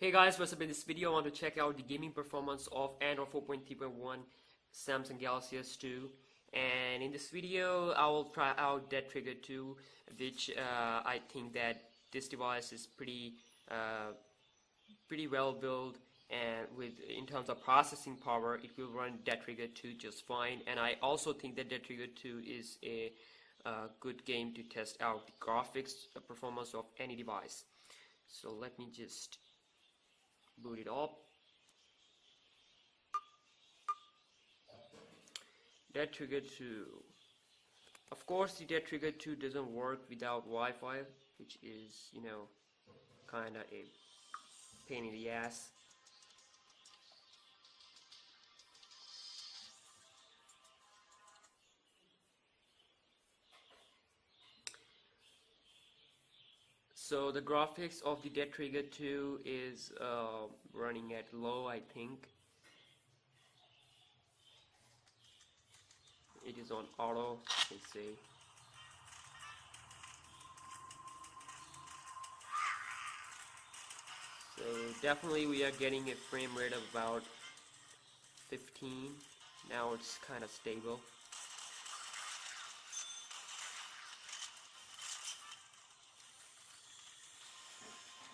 Hey guys, what's up? In this video? I want to check out the gaming performance of Android 4.3.1 Samsung Galaxy S2 and in this video I will try out Dead Trigger 2 which uh, I think that this device is pretty uh, pretty well built. And with in terms of processing power it will run Dead Trigger 2 just fine. And I also think that Dead Trigger 2 is a uh, good game to test out the graphics performance of any device. So let me just boot it up Dead Trigger 2 of course the Dead Trigger 2 doesn't work without Wi-Fi which is you know kinda a pain in the ass So the graphics of the Dead Trigger 2 is uh, running at low I think. It is on auto, you see. So definitely we are getting a frame rate of about 15. Now it's kind of stable.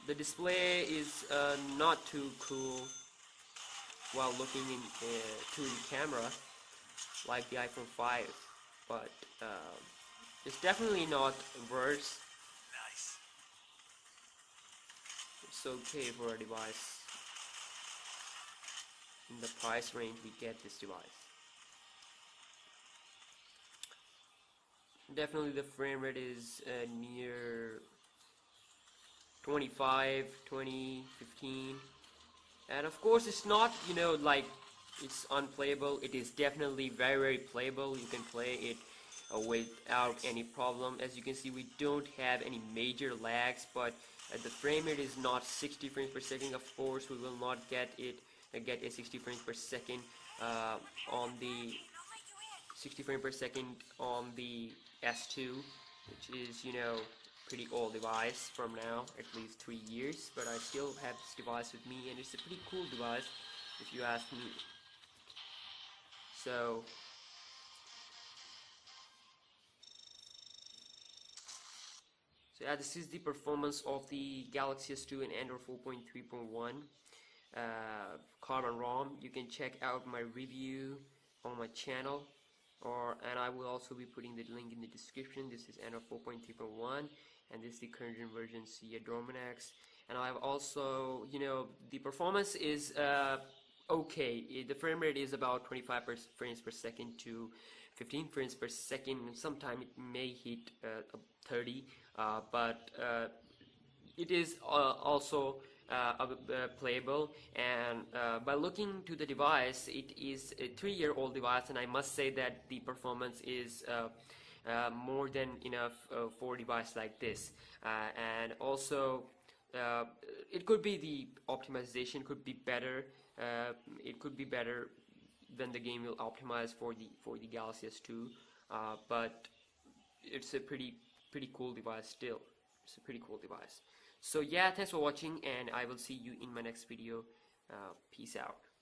The display is uh, not too cool while looking in, uh, to the camera like the iPhone 5 but uh, it's definitely not worse. Nice. it's okay for a device. In the price range we get this device. Definitely the frame rate is uh, near 25 20 15 and of course it's not you know like it's unplayable. It is definitely very very playable. You can play it uh, without any problem. As you can see we don't have any major lags but uh, the frame rate is not 60 frames per second. Of course we will not get it uh, get a 60 frames per second uh, on the 60 frames per second on the S2 which is you know pretty old device from now, at least three years, but I still have this device with me and it's a pretty cool device if you ask me. So, so yeah, this is the performance of the Galaxy S2 and Android 4.3.1 uh, Carbon ROM. You can check out my review on my channel or and I will also be putting the link in the description. This is Android 4.3.1 and this is the current version C Dorimax and I've also you know the performance is uh, okay. The frame rate is about 25 frames per second to 15 frames per second. Sometime it may hit uh, 30 uh, but uh, it is uh, also uh, playable. And by looking to the device it is a three-year-old device and I must say that the performance is more than enough uh, for a device like this. Uh, and also uh, it could be the optimization could be better uh, it could be better than the game will optimize for the for the Galaxy S2 but it's a pretty pretty cool device still. It's a pretty cool device. So yeah thanks for watching and I will see you in my next video. Peace out